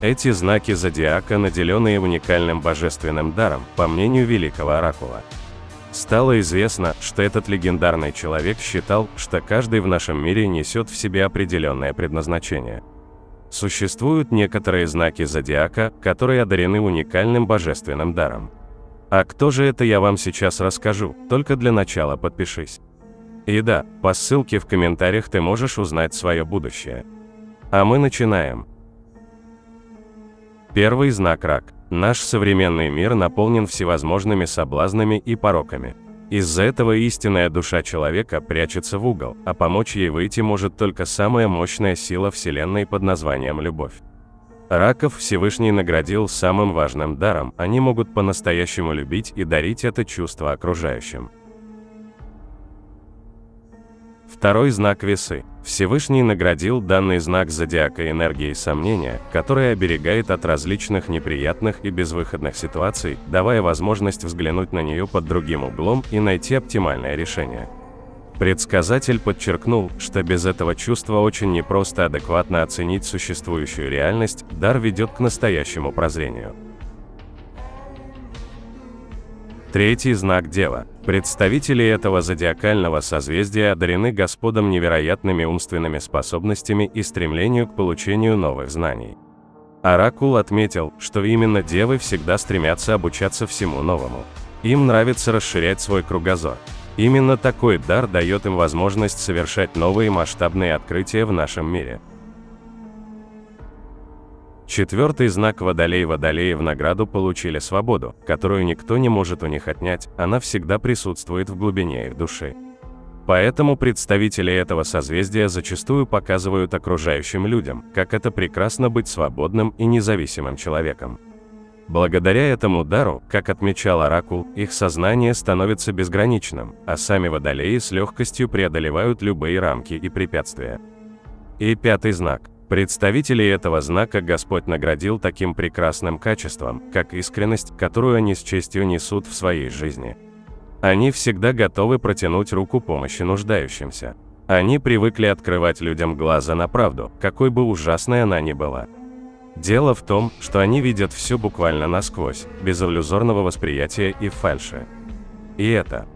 Эти знаки зодиака, наделенные уникальным божественным даром, по мнению великого оракула. Стало известно, что этот легендарный человек считал, что каждый в нашем мире несет в себе определенное предназначение. Существуют некоторые знаки зодиака, которые одарены уникальным божественным даром. А кто же это я вам сейчас расскажу, только для начала подпишись. И да, по ссылке в комментариях ты можешь узнать свое будущее. А мы начинаем. Первый знак рак. Наш современный мир наполнен всевозможными соблазнами и пороками. Из-за этого истинная душа человека прячется в угол, а помочь ей выйти может только самая мощная сила Вселенной под названием любовь. Раков Всевышний наградил самым важным даром, они могут по-настоящему любить и дарить это чувство окружающим. Второй знак весы. Всевышний наградил данный знак зодиака энергией сомнения, которая оберегает от различных неприятных и безвыходных ситуаций, давая возможность взглянуть на нее под другим углом и найти оптимальное решение. Предсказатель подчеркнул, что без этого чувства очень непросто адекватно оценить существующую реальность, дар ведет к настоящему прозрению. Третий знак Дева. Представители этого зодиакального созвездия одарены Господом невероятными умственными способностями и стремлению к получению новых знаний. Оракул отметил, что именно девы всегда стремятся обучаться всему новому. Им нравится расширять свой кругозор. Именно такой дар дает им возможность совершать новые масштабные открытия в нашем мире. Четвертый знак Водолей Водолеи в награду получили свободу, которую никто не может у них отнять, она всегда присутствует в глубине их души. Поэтому представители этого созвездия зачастую показывают окружающим людям, как это прекрасно быть свободным и независимым человеком. Благодаря этому дару, как отмечал Оракул, их сознание становится безграничным, а сами водолеи с легкостью преодолевают любые рамки и препятствия. И пятый знак – Представителей этого знака Господь наградил таким прекрасным качеством, как искренность, которую они с честью несут в своей жизни. Они всегда готовы протянуть руку помощи нуждающимся. Они привыкли открывать людям глаза на правду, какой бы ужасной она ни была. Дело в том, что они видят все буквально насквозь, без иллюзорного восприятия и фальши. И это